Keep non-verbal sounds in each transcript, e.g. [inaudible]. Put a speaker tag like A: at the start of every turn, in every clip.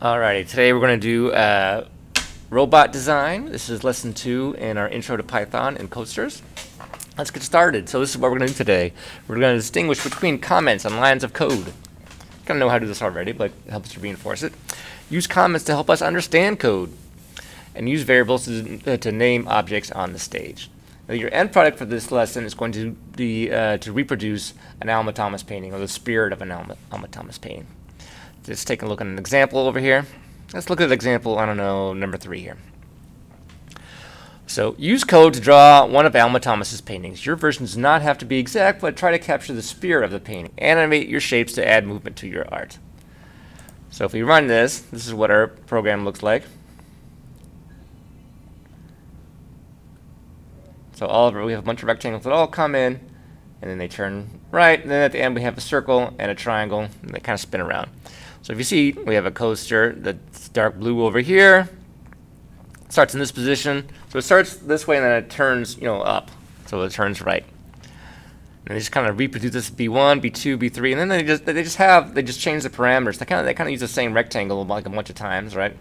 A: Alrighty, today we're going to do uh, robot design. This is lesson two in our intro to Python and Codesters. Let's get started. So this is what we're going to do today. We're going to distinguish between comments and lines of code. Kind of know how to do this already, but it helps to reinforce it. Use comments to help us understand code. And use variables to, uh, to name objects on the stage. Now, your end product for this lesson is going to be uh, to reproduce an Alma Thomas painting, or the spirit of an Alma, Alma Thomas painting. Just take a look at an example over here. Let's look at example, I don't know, number three here. So use code to draw one of Alma Thomas's paintings. Your version does not have to be exact, but try to capture the spirit of the painting. Animate your shapes to add movement to your art. So if we run this, this is what our program looks like. So all of it, we have a bunch of rectangles that all come in, and then they turn right, and then at the end we have a circle and a triangle, and they kind of spin around. So if you see, we have a coaster that's dark blue over here. Starts in this position. So it starts this way and then it turns, you know, up. So it turns right. And they just kind of reproduce this B1, B2, B3, and then they just they just have they just change the parameters. They kind of they kind of use the same rectangle like a bunch of times, right?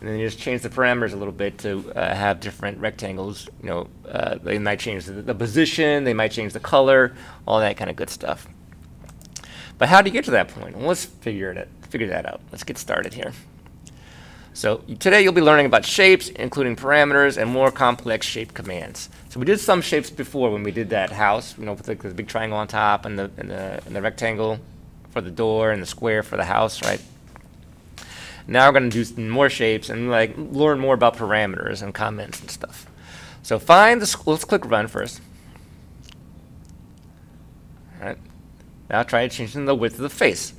A: And then you just change the parameters a little bit to uh, have different rectangles. You know, uh, they might change the, the position, they might change the color, all that kind of good stuff. But how do you get to that point? Well, let's figure it figure that out. Let's get started here. So today you'll be learning about shapes, including parameters and more complex shape commands. So we did some shapes before when we did that house, you know, with the, the big triangle on top and the, and the, and the rectangle for the door and the square for the house, right? Now we're going to do some more shapes and like learn more about parameters and comments and stuff. So find the, let's click run first. All right. Now try changing the width of the face.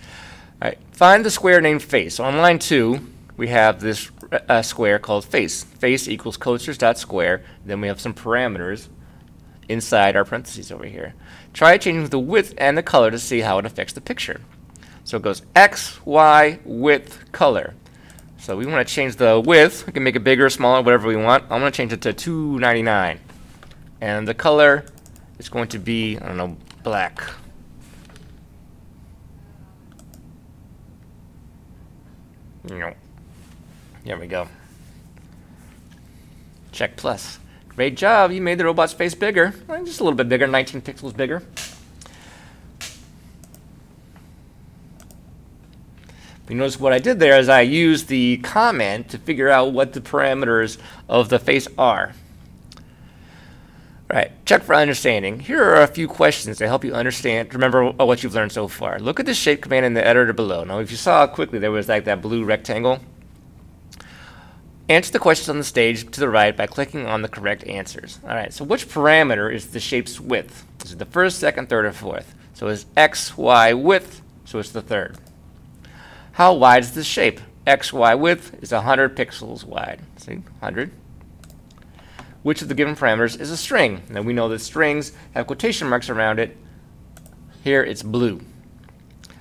A: All right. Find the square named face. So on line two, we have this uh, square called face. Face equals codesters dot square. Then we have some parameters inside our parentheses over here. Try changing the width and the color to see how it affects the picture. So it goes X, Y, width, color. So we want to change the width. We can make it bigger, smaller, whatever we want. I'm going to change it to 299. And the color is going to be, I don't know, black. There we go. Check plus. Great job. You made the robot's face bigger. Just a little bit bigger, 19 pixels bigger. You notice what I did there is I used the comment to figure out what the parameters of the face are. Right, check for understanding. Here are a few questions to help you understand, remember what you've learned so far. Look at the shape command in the editor below. Now, if you saw quickly, there was like that blue rectangle. Answer the questions on the stage to the right by clicking on the correct answers. All right, so which parameter is the shape's width? Is it the first, second, third, or fourth? So is x, y width, so it's the third. How wide is the shape? X, y width is 100 pixels wide. See, 100 which of the given parameters is a string. Now we know that strings have quotation marks around it. Here it's blue.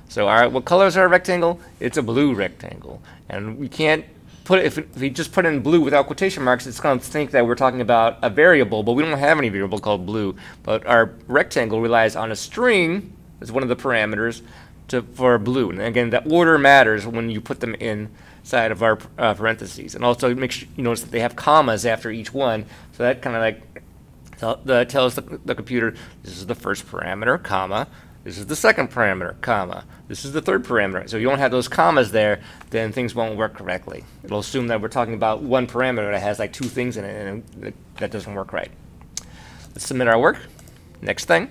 A: So all right, what color is our rectangle? It's a blue rectangle. And we can't put it, if, if we just put in blue without quotation marks, it's going to think that we're talking about a variable, but we don't have any variable called blue. But our rectangle relies on a string as one of the parameters to, for blue. And again, the order matters when you put them inside of our uh, parentheses. And also make sure you notice that they have commas after each one. So that kind of like tells the, the computer this is the first parameter, comma. This is the second parameter, comma. This is the third parameter. So if you don't have those commas there, then things won't work correctly. It'll assume that we're talking about one parameter that has like two things in it, and that doesn't work right. Let's submit our work. Next thing.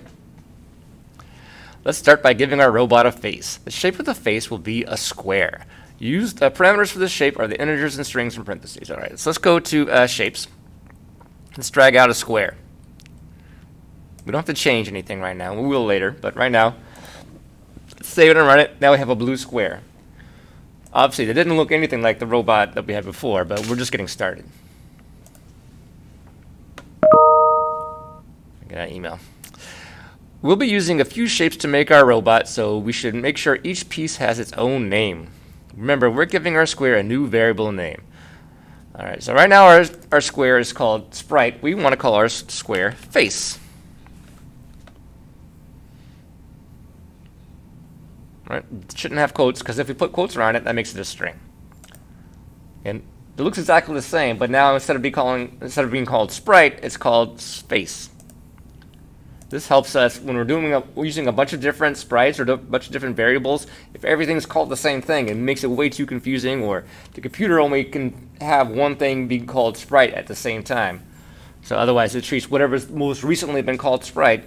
A: Let's start by giving our robot a face. The shape of the face will be a square. Use the parameters for this shape are the integers and strings and parentheses. All right, so let's go to uh, shapes. Let's drag out a square. We don't have to change anything right now. We will later, but right now, save it and run it. Now we have a blue square. Obviously, it didn't look anything like the robot that we had before, but we're just getting started. Get an email. We'll be using a few shapes to make our robot, so we should make sure each piece has its own name. Remember, we're giving our square a new variable name. All right, so right now our, our square is called sprite. We want to call our square face. Right? It shouldn't have quotes because if we put quotes around it, that makes it a string. And it looks exactly the same, but now instead of being calling instead of being called sprite, it's called space. This helps us when we're doing a, we're using a bunch of different sprites or a bunch of different variables. If everything's called the same thing, it makes it way too confusing, or the computer only can have one thing being called sprite at the same time. So otherwise, it treats whatever's most recently been called sprite,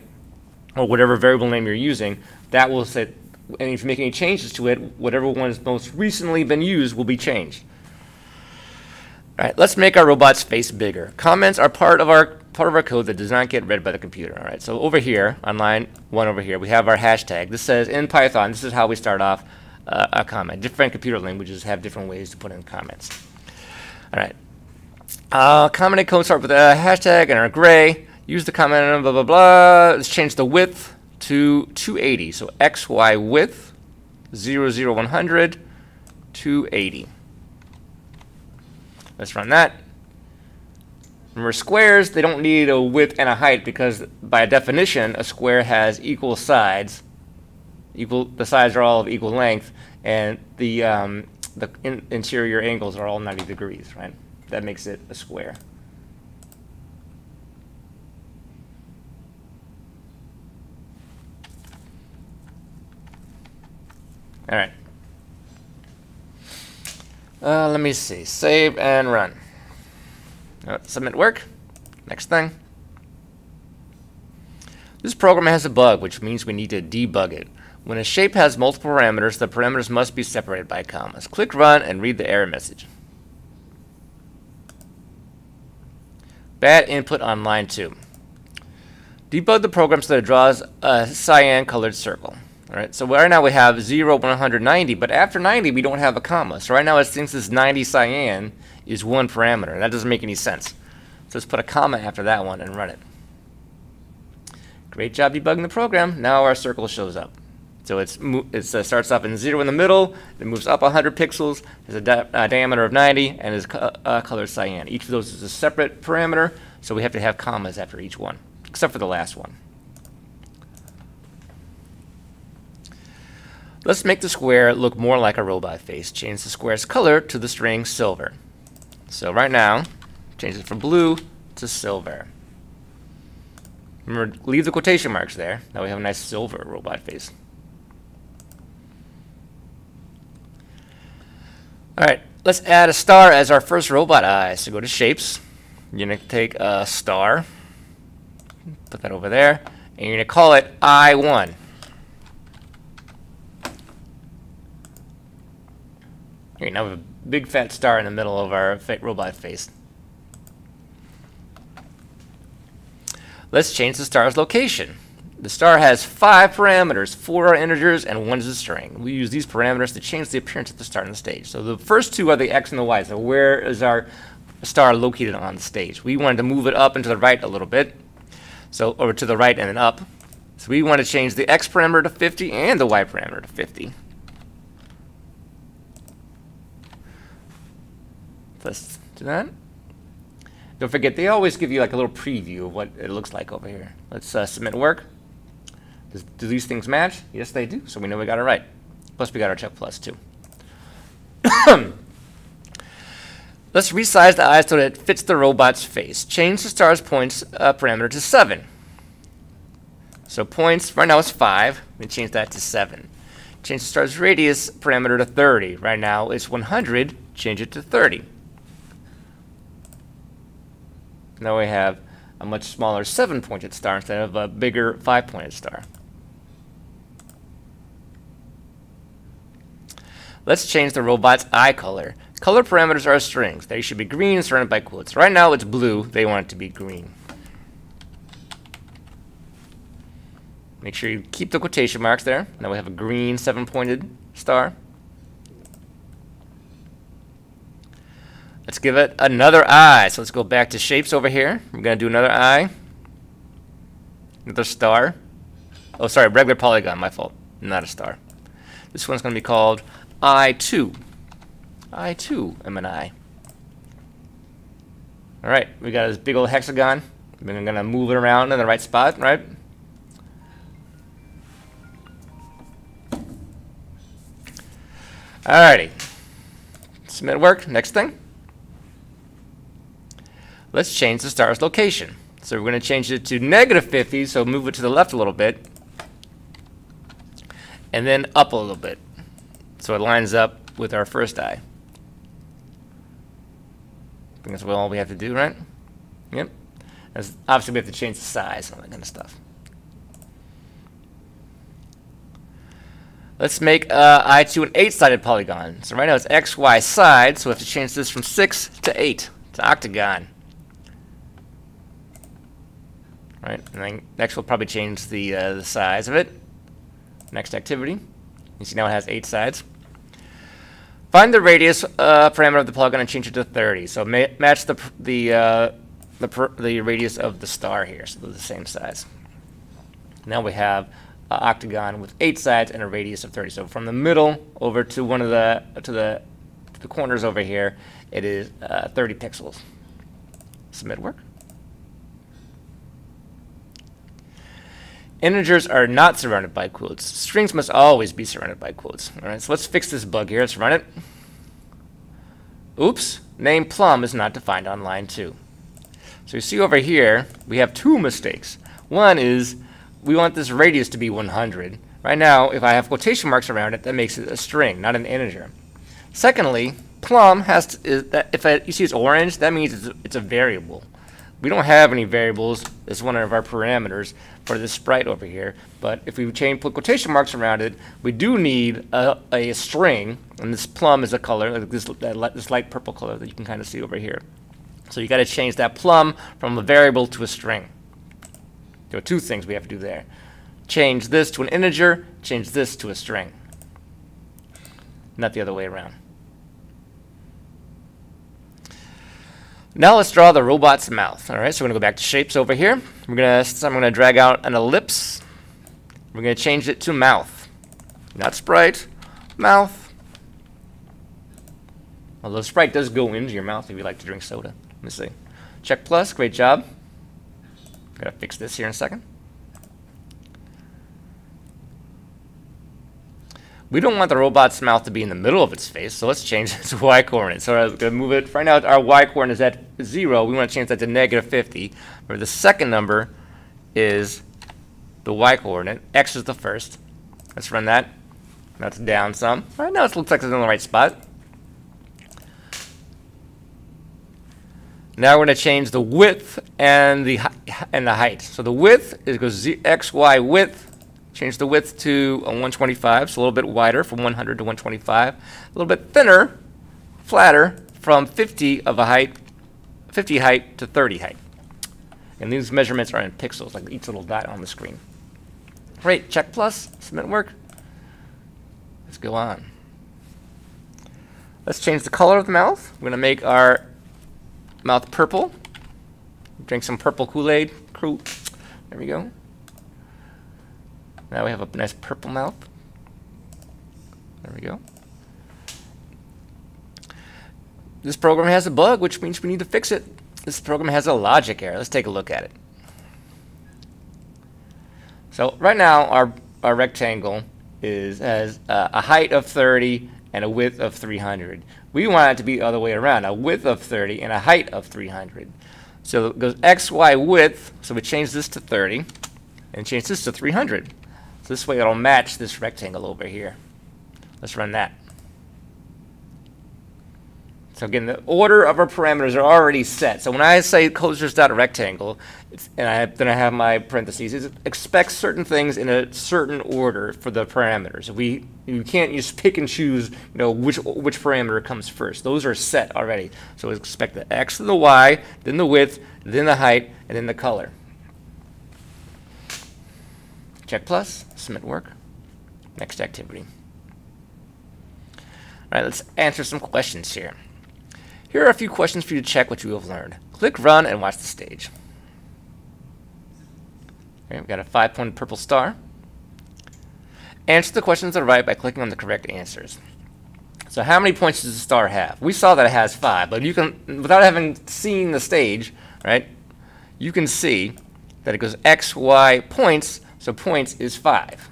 A: or whatever variable name you're using, that will set. And if you make any changes to it, whatever one has most recently been used will be changed. All right, let's make our robot's face bigger. Comments are part of our part of our code that does not get read by the computer. All right, so over here, on line one over here, we have our hashtag. This says in Python, this is how we start off uh, a comment. Different computer languages have different ways to put in comments. All right. Uh, commenting code start with a hashtag and our gray. Use the comment and blah, blah, blah. Let's change the width to 280. So XY width, 0, 0, 100, 280. Let's run that. Remember, squares, they don't need a width and a height because by definition, a square has equal sides. Equal, the sides are all of equal length, and the, um, the in interior angles are all 90 degrees, right? That makes it a square. All right. Uh, let me see. Save and run. Uh, submit work. Next thing. This program has a bug, which means we need to debug it. When a shape has multiple parameters, the parameters must be separated by commas. Click Run and read the error message. Bad input on line 2. Debug the program so that it draws a cyan colored circle. All right, so right now we have 0, 190, but after 90 we don't have a comma. So right now it thinks this 90 cyan is one parameter. That doesn't make any sense. So let's put a comma after that one and run it. Great job debugging the program. Now our circle shows up. So it's it starts off in 0 in the middle, it moves up 100 pixels, has a di diameter of 90, and is co uh, color cyan. Each of those is a separate parameter, so we have to have commas after each one, except for the last one. Let's make the square look more like a robot face. Change the square's color to the string silver. So right now, change it from blue to silver. Remember, leave the quotation marks there. Now we have a nice silver robot face. Alright, let's add a star as our first robot eye. So go to Shapes. You're going to take a star, put that over there, and you're going to call it I1. Here, now we have a big fat star in the middle of our robot face. Let's change the star's location. The star has five parameters, four are integers and one is a string. We use these parameters to change the appearance of the star on the stage. So the first two are the x and the y. So where is our star located on the stage? We wanted to move it up and to the right a little bit. So over to the right and then up. So we want to change the x parameter to 50 and the y parameter to 50. Let's do that. Don't forget, they always give you like a little preview of what it looks like over here. Let's uh, submit work. Does, do these things match? Yes, they do. So we know we got it right. Plus, we got our check plus too. [coughs] Let's resize the eye so that it fits the robot's face. Change the star's points uh, parameter to 7. So points, right now it's 5. We change that to 7. Change the star's radius parameter to 30. Right now it's 100. Change it to 30. Now we have a much smaller seven-pointed star instead of a bigger five-pointed star. Let's change the robot's eye color. Color parameters are strings. They should be green surrounded by quotes. Right now it's blue. They want it to be green. Make sure you keep the quotation marks there. Now we have a green seven-pointed star. Let's give it another eye. So let's go back to shapes over here. We're going to do another eye. Another star. Oh, sorry, regular polygon, my fault. Not a star. This one's going to be called I2. I2 am an eye. Alright, we got this big old hexagon. We're going to move it around in the right spot, right? Alrighty. Submit work. Next thing. Let's change the star's location. So we're going to change it to negative 50, so move it to the left a little bit, and then up a little bit, so it lines up with our first eye. I think that's all we have to do, right? Yep. Obviously, we have to change the size and all that kind of stuff. Let's make uh, I2 an 8-sided polygon. So right now it's XY side, so we have to change this from 6 to 8 to octagon. Right, and then next we'll probably change the, uh, the size of it. Next activity. You see now it has 8 sides. Find the radius uh, parameter of the polygon and change it to 30. So ma match the, the, uh, the, the radius of the star here, so they're the same size. Now we have an octagon with eight sides and a radius of 30. So from the middle over to one of the to the to the corners over here, it is uh, 30 pixels. Submit work. Integers are not surrounded by quotes. Strings must always be surrounded by quotes. All right, so let's fix this bug here. Let's run it. Oops, name plum is not defined on line two. So you see over here, we have two mistakes. One is we want this radius to be 100. Right now, if I have quotation marks around it, that makes it a string, not an integer. Secondly, plum has to, is that if I, you see it's orange, that means it's, it's a variable. We don't have any variables as one of our parameters for this sprite over here, but if we change put quotation marks around it, we do need a, a string, and this plum is a color, like this, this light purple color that you can kind of see over here. So you got to change that plum from a variable to a string. There are two things we have to do there. Change this to an integer, change this to a string. Not the other way around. Now let's draw the robot's mouth. All right, so we're gonna go back to shapes over here. We're gonna, I'm gonna drag out an ellipse. We're gonna change it to mouth. Not sprite, mouth. Although sprite does go into your mouth if you like to drink soda. Let me see. Check plus, great job. Gotta fix this here in a second. We don't want the robot's mouth to be in the middle of its face, so let's change [laughs] its y coordinate. So I'm going to move it. Right now, our y coordinate is at 0. We want to change that to negative 50. Where the second number is the y coordinate. X is the first. Let's run that. That's down some. Right now, it looks like it's in the right spot. Now we're going to change the width and the and the height. So the width is goes z, x y width. Change the width to 125, so a little bit wider from 100 to 125. A little bit thinner, flatter from 50 of a height, 50 height to 30 height. And these measurements are in pixels, like each little dot on the screen. Great, check plus, submit work. Let's go on. Let's change the color of the mouth. We're going to make our mouth purple. Drink some purple Kool-Aid. There we go. Now we have a nice purple mouth. There we go. This program has a bug, which means we need to fix it. This program has a logic error. Let's take a look at it. So right now, our, our rectangle is has uh, a height of 30 and a width of 300. We want it to be the other way around, a width of 30 and a height of 300. So it goes x, y width, so we change this to 30 and change this to 300. This way it'll match this rectangle over here. Let's run that. So again, the order of our parameters are already set. So when I say codesters.rectangle, and I then I have my parentheses, it expects certain things in a certain order for the parameters. We you can't just pick and choose, you know, which which parameter comes first. Those are set already. So expect the x and the y, then the width, then the height, and then the color. Check plus, submit work. Next activity. All right, let's answer some questions here. Here are a few questions for you to check what you have learned. Click Run and watch the stage. Okay, we've got a five-pointed purple star. Answer the questions that are right by clicking on the correct answers. So how many points does the star have? We saw that it has five, but you can, without having seen the stage, right, you can see that it goes x, y, points, so points is five.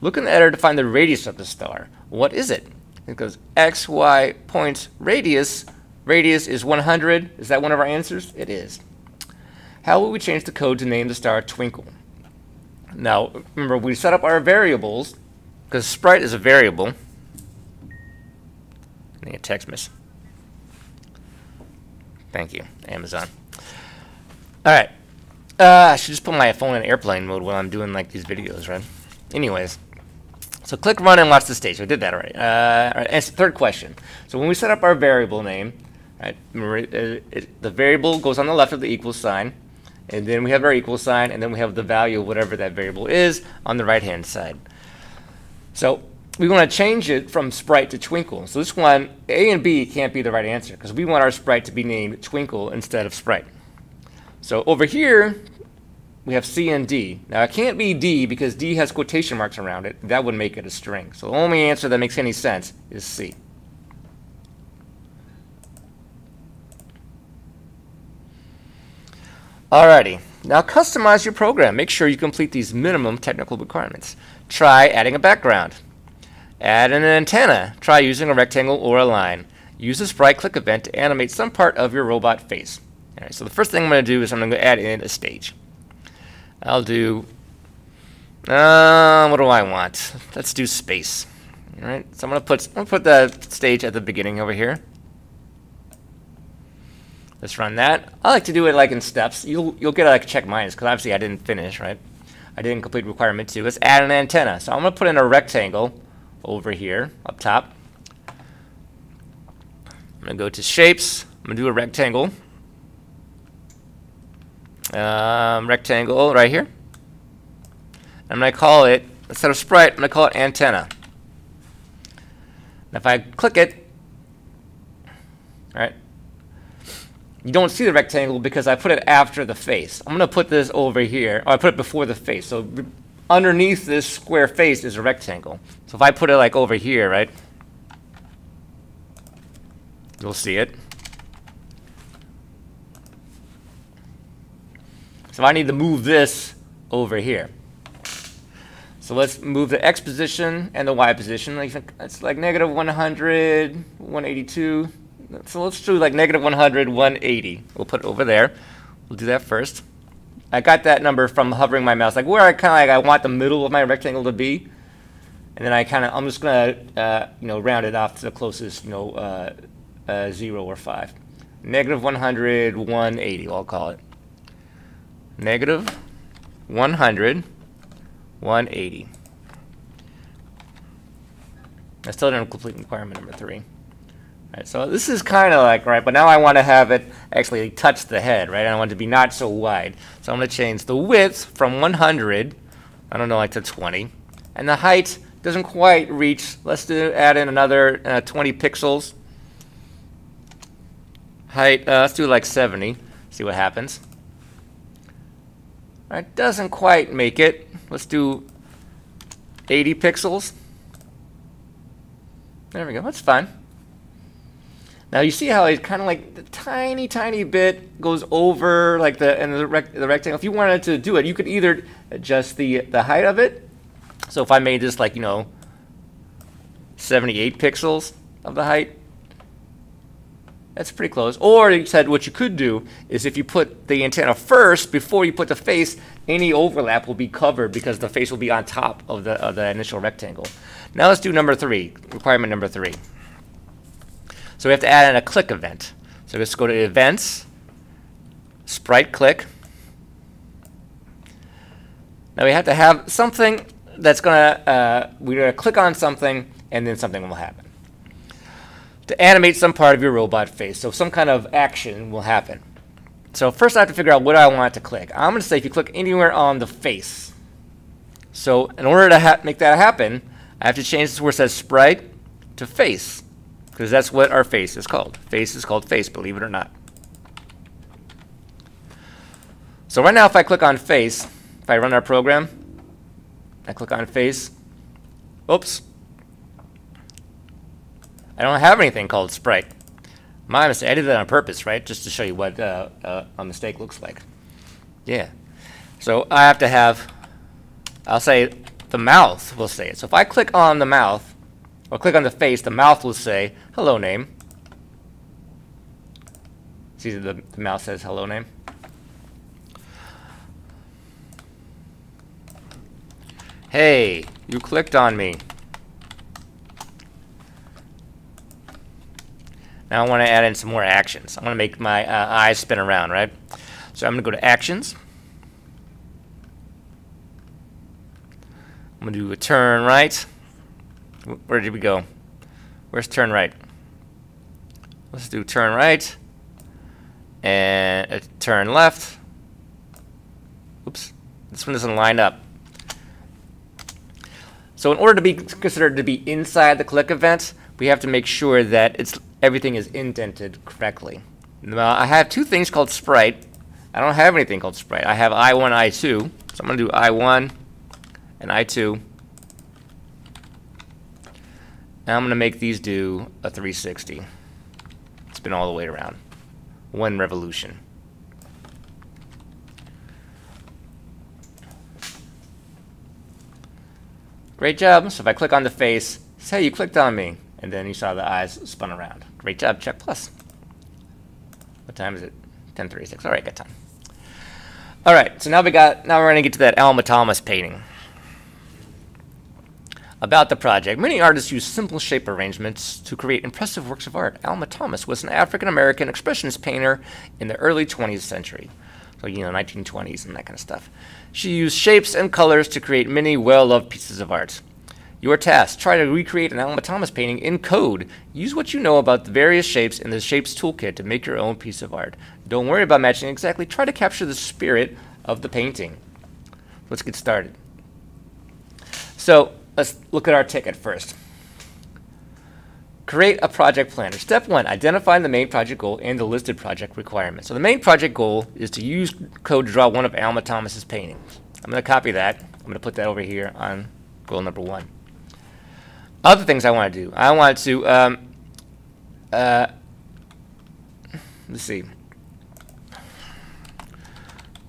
A: Look in the editor to find the radius of the star. What is it? It goes x, y, points, radius, Radius is 100. Is that one of our answers? It is. How will we change the code to name the star Twinkle? Now, remember, we set up our variables, because sprite is a variable. I need a text miss. Thank you, Amazon. All right. Uh, I should just put my phone in airplane mode while I'm doing like these videos, right? Anyways, so click run and watch the stage. I did that already. Uh, all right, answer third question. So when we set up our variable name, right, it, the variable goes on the left of the equal sign, and then we have our equal sign, and then we have the value of whatever that variable is on the right-hand side. So we want to change it from sprite to twinkle. So this one, A and B can't be the right answer because we want our sprite to be named twinkle instead of sprite. So over here, we have C and D. Now it can't be D because D has quotation marks around it. That would make it a string. So the only answer that makes any sense is C. Alrighty, now customize your program. Make sure you complete these minimum technical requirements. Try adding a background. Add an antenna. Try using a rectangle or a line. Use a sprite click event to animate some part of your robot face. Alright, so the first thing I'm going to do is I'm going to add in a stage. I'll do, uh, what do I want? Let's do space. Alright, so I'm going to put, I'm going to put the stage at the beginning over here. Let's run that. I like to do it like in steps. You'll, you'll get like check minus because obviously I didn't finish, right? I didn't complete requirement two. Let's add an antenna. So I'm going to put in a rectangle over here up top. I'm going to go to shapes. I'm going to do a rectangle. Um, rectangle right here. I'm going to call it, instead of sprite, I'm going to call it antenna. And if I click it, right, you don't see the rectangle because I put it after the face. I'm going to put this over here. Or I put it before the face. So underneath this square face is a rectangle. So if I put it like over here, right? You'll see it. So I need to move this over here. So let's move the x position and the y position. Like it's like negative 100, 182. So let's do like negative 100, 180. We'll put it over there. We'll do that first. I got that number from hovering my mouse, like where I kind of like I want the middle of my rectangle to be, and then I kind of I'm just gonna uh, you know round it off to the closest you know uh, uh, zero or five. Negative 100, 180. I'll call it. Negative 100, 180. I still didn't complete requirement number three. Right, so this is kind of like, right, but now I want to have it actually touch the head, right? I want it to be not so wide. So I'm going to change the width from 100, I don't know, like to 20. And the height doesn't quite reach, let's do, add in another uh, 20 pixels. Height, uh, let's do like 70, see what happens. Right, doesn't quite make it. Let's do 80 pixels. There we go, that's fine. Now you see how it kind of like the tiny, tiny bit goes over like the and the, rec the rectangle. If you wanted to do it, you could either adjust the the height of it. So if I made this like you know 78 pixels of the height, that's pretty close. Or you said what you could do is if you put the antenna first before you put the face, any overlap will be covered because the face will be on top of the of the initial rectangle. Now let's do number three, requirement number three. So we have to add in a click event. So let's go to events, sprite click. Now we have to have something that's gonna, uh, we're gonna click on something and then something will happen. To animate some part of your robot face, so some kind of action will happen. So first I have to figure out what I want to click. I'm gonna say if you click anywhere on the face. So in order to make that happen, I have to change this where it says sprite to face because that's what our face is called. Face is called face, believe it or not. So right now, if I click on face, if I run our program, I click on face, oops, I don't have anything called sprite. My mistake, I did that on purpose, right? Just to show you what uh, uh, a mistake looks like. Yeah. So I have to have, I'll say the mouth will say it. So if I click on the mouth, or click on the face, the mouth will say, hello name. See the, the mouse says hello name. Hey, you clicked on me. Now I want to add in some more actions. I want to make my uh, eyes spin around, right? So I'm going to go to Actions. I'm going to do a turn right. Where did we go? Where's turn right? Let's do turn right and a turn left. Oops, this one doesn't line up. So in order to be considered to be inside the click event, we have to make sure that it's everything is indented correctly. Now I have two things called sprite. I don't have anything called sprite. I have I1, I2. So I'm going to do I1 and I2. Now I'm going to make these do a 360. Spin all the way around. One revolution. Great job. So if I click on the face, say you clicked on me, and then you saw the eyes spun around. Great job. Check plus. What time is it? 10:36. All right, good time. All right. So now we got. Now we're going to get to that Alma Thomas painting. About the project, many artists use simple shape arrangements to create impressive works of art. Alma Thomas was an African American expressionist painter in the early 20th century, so you know 1920s and that kind of stuff. She used shapes and colors to create many well-loved pieces of art. Your task, try to recreate an Alma Thomas painting in code. Use what you know about the various shapes in the Shapes Toolkit to make your own piece of art. Don't worry about matching exactly, try to capture the spirit of the painting. Let's get started. So, let's look at our ticket first. Create a project planner. Step one, identify the main project goal and the listed project requirements. So the main project goal is to use code to draw one of Alma Thomas's paintings. I'm going to copy that. I'm going to put that over here on goal number one. Other things I want to do. I want to, um, uh, let's see,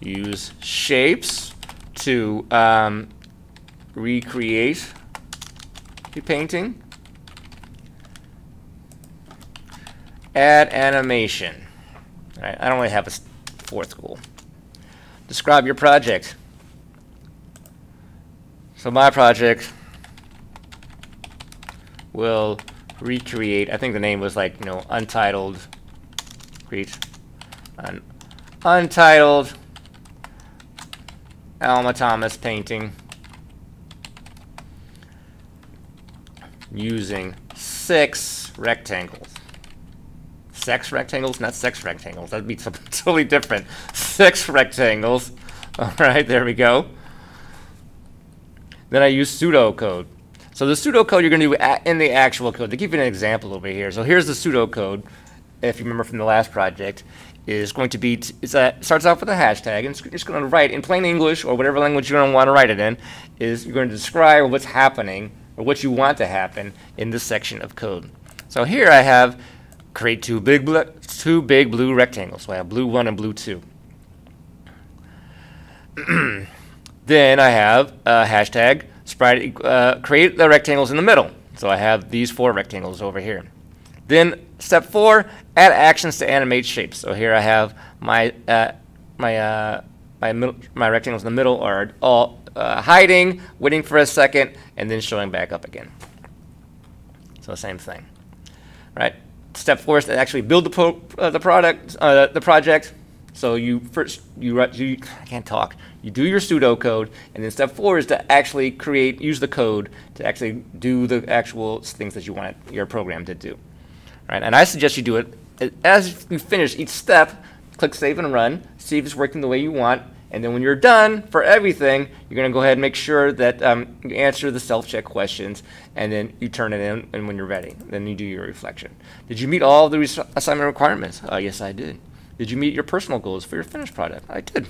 A: use shapes to um, recreate the painting. Add animation. All right, I don't really have a fourth goal. Describe your project. So my project will recreate, I think the name was like, you know, Untitled, create an Untitled Alma Thomas painting. using six rectangles. Sex rectangles, not sex rectangles. That'd be [laughs] totally different. Six rectangles. [laughs] All right, there we go. Then I use pseudocode. So the pseudocode you're going to do in the actual code. To give you an example over here. So here's the pseudocode, if you remember from the last project, is going to be, it's a, it starts off with a hashtag, and just going to write in plain English or whatever language you're going to want to write it in, is you're going to describe what's happening or what you want to happen in this section of code. So here I have create two big two big blue rectangles. So I have blue 1 and blue 2. [clears throat] then I have a hashtag sprite uh, create the rectangles in the middle. So I have these four rectangles over here. Then step four, add actions to animate shapes. So here I have my uh, my uh, my my rectangles in the middle are all uh, hiding, waiting for a second, and then showing back up again. So same thing, right? Step four is to actually build the, pro uh, the product, uh, the project. So you first you, you I can't talk. You do your pseudocode, and then step four is to actually create, use the code to actually do the actual things that you want your program to do, right? And I suggest you do it as you finish each step. Click save and run. See if it's working the way you want and then when you're done for everything, you're going to go ahead and make sure that um, you answer the self-check questions, and then you turn it in, and when you're ready, then you do your reflection. Did you meet all the assignment requirements? Uh, yes, I did. Did you meet your personal goals for your finished product? I did.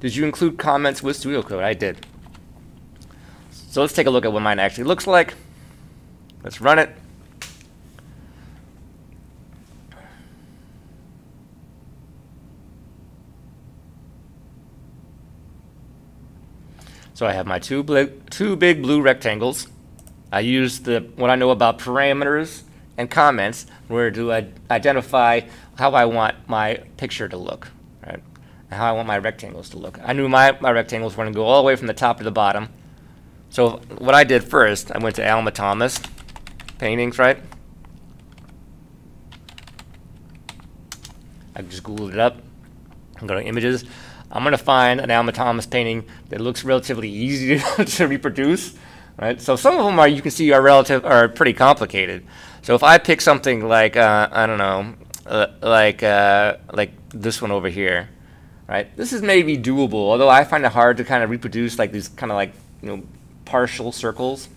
A: Did you include comments with Studio pseudocode? I did. So let's take a look at what mine actually looks like. Let's run it. So I have my two, two big blue rectangles. I use the what I know about parameters and comments in order to identify how I want my picture to look, right? And how I want my rectangles to look. I knew my, my rectangles were going to go all the way from the top to the bottom. So what I did first, I went to Alma Thomas paintings, right? I just Googled it up. I'm going to images. I'm going to find an Alma Thomas painting that looks relatively easy to, [laughs] to reproduce, right? So some of them are, you can see, are relative, are pretty complicated. So if I pick something like, uh, I don't know, uh, like, uh, like this one over here, right? This is maybe doable, although I find it hard to kind of reproduce like these kind of like, you know, partial circles.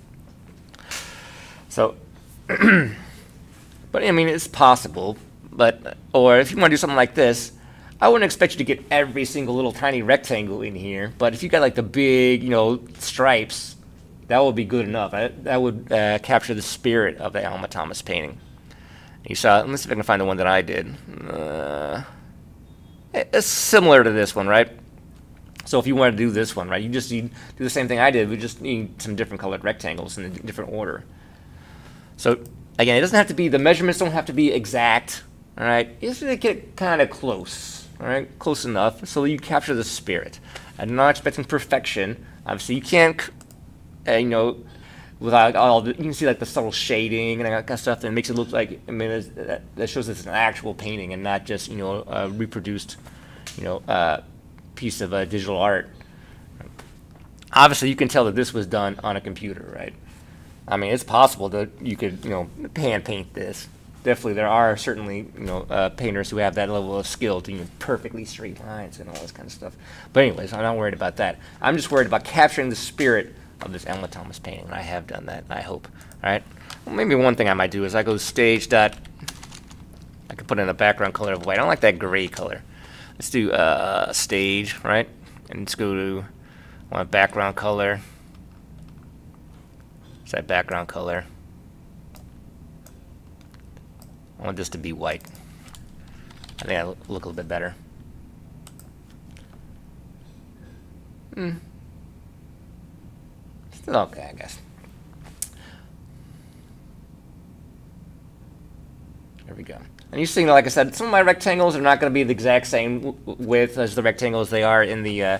A: So, [clears throat] but I mean, it's possible. But, or if you want to do something like this, I wouldn't expect you to get every single little tiny rectangle in here. But if you got like the big, you know, stripes, that would be good enough. that would uh, capture the spirit of the Alma Thomas painting. You saw, let me see if I can find the one that I did. Uh, it's similar to this one, right? So if you want to do this one, right, you just need do the same thing I did. We just need some different colored rectangles in a different order. So again, it doesn't have to be, the measurements don't have to be exact, all right? You just get kind of close, all right? Close enough so you capture the spirit. I'm not expecting perfection. Obviously, you can't, uh, you know, without all the, you can see like the subtle shading and that kind of stuff that makes it look like, I mean, that, shows it's an actual painting and not just, you know, a reproduced, you know, uh, piece of uh, digital art. Obviously, you can tell that this was done on a computer, right? I mean, it's possible that you could, you know, hand paint this definitely there are certainly you know uh, painters who have that level of skill to you know, perfectly straight lines and all this kind of stuff. But anyways, I'm not worried about that. I'm just worried about capturing the spirit of this Alma Thomas painting, I have done that. I hope. All right. Well, maybe one thing I might do is I go stage dot. I could put in a background color of white. I don't like that gray color. Let's do uh, stage, right? And let's go to want background color. Is that background color? I want this to be white. I think I look a little bit better. Hmm. Okay, I guess. There we go. And you see, like I said, some of my rectangles are not going to be the exact same width as the rectangles they are in the uh,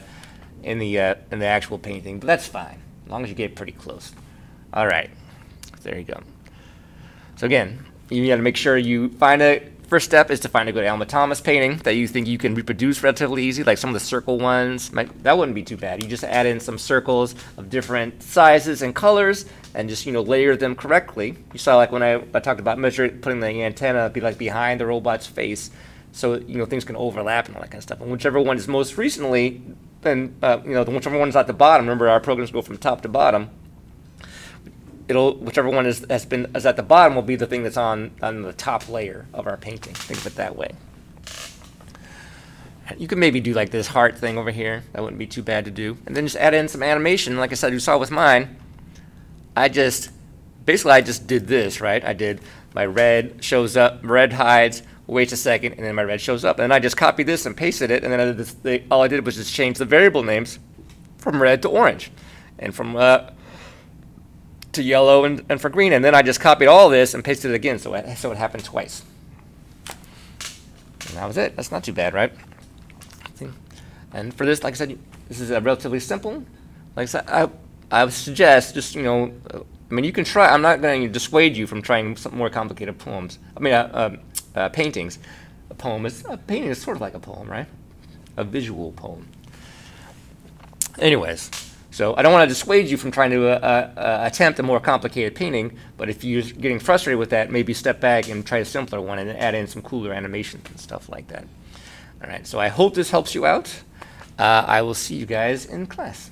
A: in the uh, in the actual painting, but that's fine as long as you get pretty close. All right, there you go. So again, you got to make sure you find a first step is to find a good Alma Thomas painting that you think you can reproduce relatively easy, like some of the circle ones. Might, that wouldn't be too bad. You just add in some circles of different sizes and colors, and just you know layer them correctly. You saw like when I, I talked about measuring, putting the antenna be like behind the robot's face, so you know things can overlap and all that kind of stuff. And whichever one is most recently, then uh, you know whichever one's at the bottom. Remember, our programs go from top to bottom it'll whichever one is has been is at the bottom will be the thing that's on on the top layer of our painting. Think of it that way. You could maybe do like this heart thing over here. That wouldn't be too bad to do. And then just add in some animation. Like I said, you saw with mine. I just basically I just did this right. I did my red shows up, red hides, waits a second, and then my red shows up. And then I just copied this and pasted it, and then I all I did was just change the variable names from red to orange, and from uh, to yellow and, and for green. And then I just copied all this and pasted it again so it, so it happened twice. And that was it. That's not too bad, right? And for this, like I said, this is a relatively simple. Like I said, I, I would suggest just, you know, I mean, you can try. I'm not going to dissuade you from trying some more complicated poems. I mean, uh, um, uh, paintings. A poem is a painting is sort of like a poem, right? A visual poem. Anyways, so I don't want to dissuade you from trying to uh, uh, uh, attempt a more complicated painting, but if you're getting frustrated with that, maybe step back and try a simpler one and add in some cooler animations and stuff like that. All right, so I hope this helps you out. Uh, I will see you guys in class.